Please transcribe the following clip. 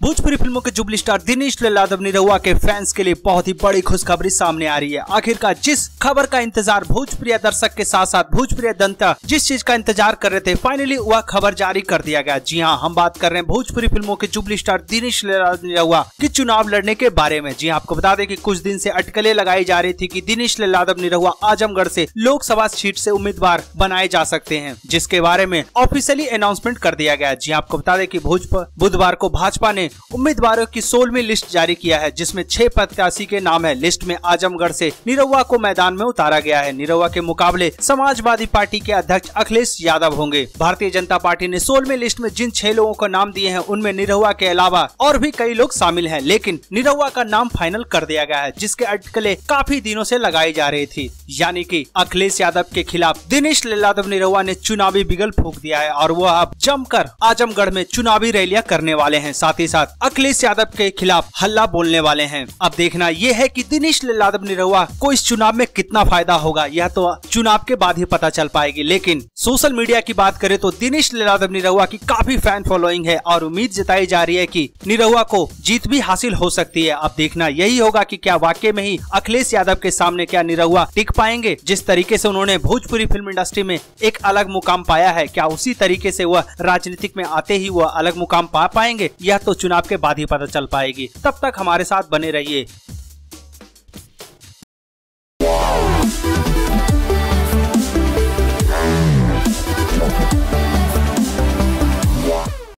भोजपुरी फ़िल्मों के jubilee star Dinesh Yadav Nirahua के फैंस के लिए बहुत ही बड़ी खुशखबरी सामने आ रही है। आखिरकार जिस खबर का इंतज़ार भोजप्रिय दर्शक के साथ साथ भोजप्रिय जनता जिस चीज़ का इंतज़ार कर रहे थे फाइनली वह खबर जारी कर दिया गया। जी हाँ हम बात कर रहे हैं भोजपुरी फ़िल्मों के जुबली स्टार दिनेश निरहुआ के चुनाव लड़ने के बारे में। जी आपको बता दें की कुछ दिन ऐसी अटकले लगाई जा रही थी की दिनेश यादव निरहुआ आजमगढ़ ऐसी लोकसभा सीट ऐसी उम्मीदवार बनाए जा सकते हैं, जिसके बारे में ऑफिशियली अनाउंसमेंट कर दिया गया। जी आपको बता दें की भोजपुर बुधवार को भाजपा ने उम्मीदवारों की सोलहवीं लिस्ट जारी किया है, जिसमें छह प्रत्याशी के नाम है। लिस्ट में आजमगढ़ से निरहुआ को मैदान में उतारा गया है। निरहुआ के मुकाबले समाजवादी पार्टी के अध्यक्ष अखिलेश यादव होंगे। भारतीय जनता पार्टी ने सोलहवीं लिस्ट में जिन छह लोगों को नाम दिए हैं, उनमें निरहुआ के अलावा और भी कई लोग शामिल हैं, लेकिन निरहुआ का नाम फाइनल कर दिया गया है, जिसके अटकले काफ़ी दिनों से लगाई जा रही थी। यानी कि अखिलेश यादव के खिलाफ दिनेश यादव निरहुआ ने चुनावी बिगल फूक दिया है, और वह अब जमकर आजमगढ़ में चुनावी रैलियाँ करने वाले हैं। साथ ही साथ अखिलेश यादव के खिलाफ हल्ला बोलने वाले हैं। अब देखना यह है कि दिनेश यादव निरहुआ को इस चुनाव में कितना फ़ायदा होगा, यह तो चुनाव के बाद ही पता चल पाएगी। लेकिन सोशल मीडिया की बात करें तो दिनेश यादव निरहुआ की काफ़ी फ़ैन फॉलोइंग है और उम्मीद जताई जा रही है की निरहुआ को जीत भी हासिल हो सकती है। अब देखना यही होगा की क्या वाकई में ही अखिलेश यादव के सामने क्या निरहुआ टिक पाएँगे, जिस तरीके से उन्होंने भोजपुरी फ़िल्म इंडस्ट्री में एक अलग मुकाम पाया है, क्या उसी तरीके से वह राजनीतिक में आते ही वह अलग मुकाम पा पाएँगे, यह तो चुनाव के बाद ही पता चल पाएगी। तब तक हमारे साथ बने रहिए।